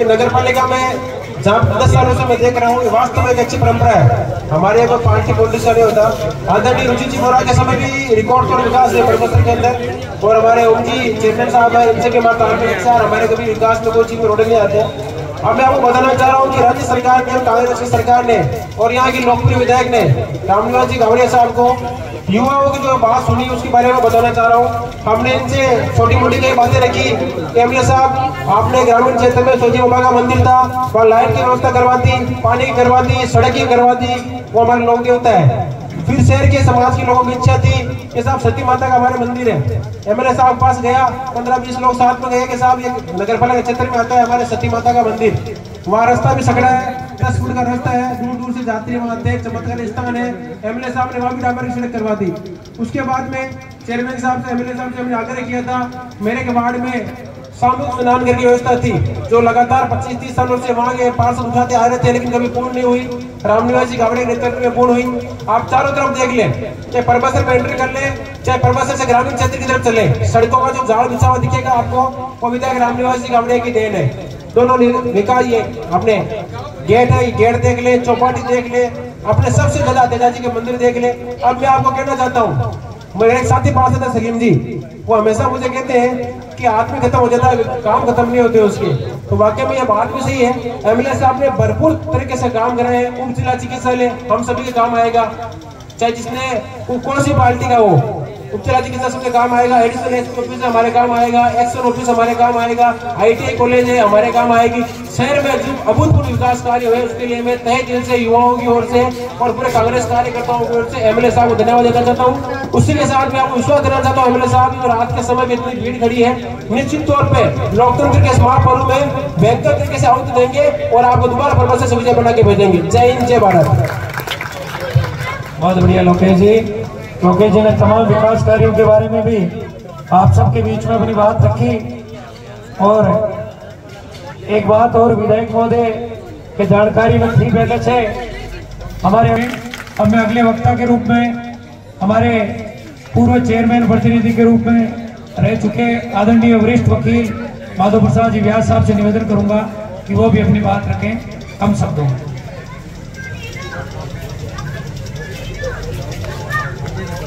कि नगर पालिका में जहाँ दस सालों से मैं देख रहा हूँ वास्तव में एक अच्छी परंपरा है। हमारे यहाँ पर पार्टी पॉलिटिक्स नहीं होता। आदरणीय रुचि जी बोरा के समय भी रिकॉर्ड तोड़ विकास है परिवर्तन के अंदर। और हमारे ओम जी चेयरमैन साहब है इनसे के माता हमारे कभी विकास में कोई चीज़ रोड नहीं आते। अब मैं आपको बताना चाह रहा हूँ कि राज्य सरकार ने कांग्रेस की सरकार ने और यहाँ की लोकप्रिय विधायक ने रामनिवास जी गावड़िया साहब को युवाओं की जो बात सुनी, उसके बारे में बताना चाह रहा हूँ। हमने इनसे छोटी मोटी कई बातें रखी। एमएलए साहब, आपने ग्रामीण क्षेत्र में सोची बाबा का मंदिर था, वहाँ लाइट की व्यवस्था करवा दी पानी की करवा दी सड़क की करवा दी वो हमारे लोगों लोग देवता है। फिर शहर के समाज के लोगों की इच्छा थी कि साहब सती माता का हमारे मंदिर है। एमएलए साहब पास गया पंद्रह बीस लोग साथ में गए कि साहब, ये नगर पालिका क्षेत्र में आता है हमारे सती माता का मंदिर। वहाँ रास्ता भी सकड़ा है। दस फुट का रास्ता है, दूर दूर से यात्री वहाँ आते हैं चमत्कार स्थान है। एमएलए साहब ने वहाँ भी डामर की सड़क करवा दी। उसके बाद में चेयरमैन साहब से एमएलए साहब से हमने आग्रह किया था, मेरे के वार्ड में सामूहिक स्नान घर की व्यवस्था थी, जो लगातार 25-30 सालों से वहाँ के पार्षद उठाते आ रहे थे, लेकिन कभी पूर्ण नहीं हुई। रामनिवास जी गावड़े नेतृत्व में पूर्ण हुई। आप चारों तरफ़ देख लें, चाहे परबसर में एंट्री कर ले, चाहे परबसर से ग्रामीण क्षेत्र की तरफ़ चले। सड़कों का जो झाड़ बिछा हुआ दिखेगा आपको, वो विधायक रामनिवास जी गावड़े की देन है। दोनों निकाल ये अपने। गेट है, गेट देख ले, चौपाटी देख ले, अपने सबसे ज़्यादा तेजा जी के मंदिर देख ले। अब मैं आपको कहना चाहता हूँ, मेरे एक साथी पास था सलीम जी। वो हमेशा मुझे कहते हैं कि आदमी खत्म हो जाता है, काम खत्म नहीं होते उसके। तो वाकई में ये बात भी सही है। एमएलए साहब ने भरपूर तरीके से काम कराए उप जिला चिकित्सालय, हम सभी के काम आएगा। चाहे जिसने कौन सी पार्टी का हो उपचार चिकित्सा सबसे काम आएगा एडिशनल हेल्थ ऑफ़िस हमारे काम आएगा एक्शन ऑफ़िस हमारे काम आएगा आईटीआई कॉलेज है, हमारे काम आएगी। शहर में जो अभूतपूर्व विकास कार्य हुए उसके लिए मैं तय दिल से युवाओं की ओर से और पूरे कांग्रेस कार्यकर्ताओं की ओर से एमएलए साहब को धन्यवाद देना चाहता हूँ। उसी के साथ मैं आपको विश्वास देना चाहता हूँ एमएलए साहब और रात के समय में इतनी भीड़ खड़ी है। निश्चित तौर पर लोकतंत्र के स्मार्ट पर्व में बेहतर तरीके से आहुति देंगे और आपको दोबारा प्रबल से विजय बना के भेजेंगे। जय हिंद, जय भारत। बहुत बढ़िया, लोकेश जी। लोकेश जी ने तमाम विकास कार्यों के बारे में भी आप सबके बीच में अपनी बात रखी। और एक बात और विधायक महोदय, के जानकारी में थी पहले से, हमारे अब मैं अगले वक्ता के रूप में, हमारे पूर्व चेयरमैन प्रतिनिधि के रूप में रह चुके आदरणीय वरिष्ठ वकील माधव प्रसाद जी व्यास साहब से निवेदन करूँगा कि वो भी अपनी बात रखें कम शब्दों में माननीय पहले अभी बैठक हो गई इस बात का विभाग है इस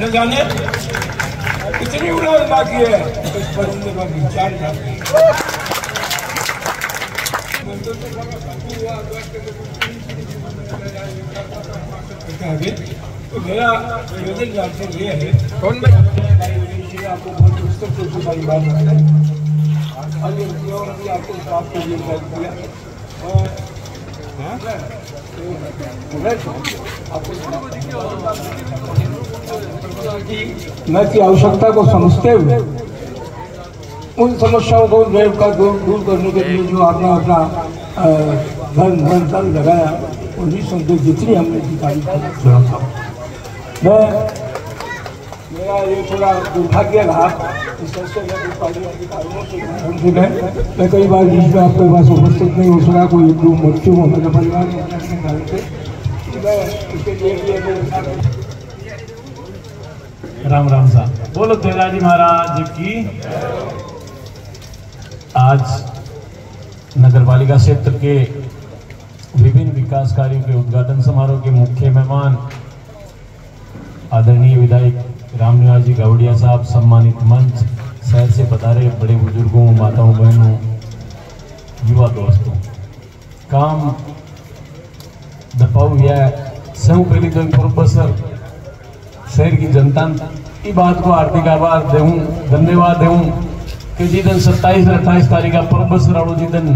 न जाने। इतनी उड़ान बाकी है? इस परिंदे का विचार बाकी तो मेरा निवेदन आपसे ये है। कौन भाई आपको बहुत पुस्तक से सारी बात अन्य और भी आपको साफ़ कर दिया और की आवश्यकता को समझते हुए उन समस्याओं को दूर का दूर करने के लिए जो आपने अपना धन धन धन लगाया वो निसंदेह जितनी हमने थोड़ा मैं मैं कई बार बीच में आपके पास उपस्थित नहीं हो सका कोई मृत्यु हो मेरे परिवार में अपने कारण मैं राम राम साहब बोलो तेजाजी महाराज की। आज नगर पालिका क्षेत्र के विभिन्न विकास कार्यों के उद्घाटन समारोह के मुख्य मेहमान आदरणीय विधायक रामनिवास जी गावड़िया साहब सम्मानित मंच शहर से पधारे बड़े बुजुर्गों माताओं बहनों युवा दोस्तों काम दपाऊ या સૌ પહેલી તો પ્રોફેસર શહેર की जनता ई बात को हार्दिक आभार देऊं धन्यवाद देऊं કે જીદન સત્તાવીસ ને અઠાવીસ તારીખ પ્રોફેસર વાળું જીદન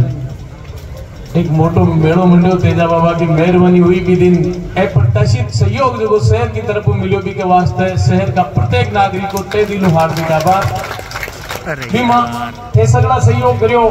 एक मोटो मेड़ो मंडियो तेजा बाबा की मेहरबानी हुई भी दिन अप्रत्याशित सहयोग जो शहर की तरफ़ मिलो भी के वास्ते शहर का प्रत्येक नागरिक को ते दिलो हार्दिक आभार सहयोग करियो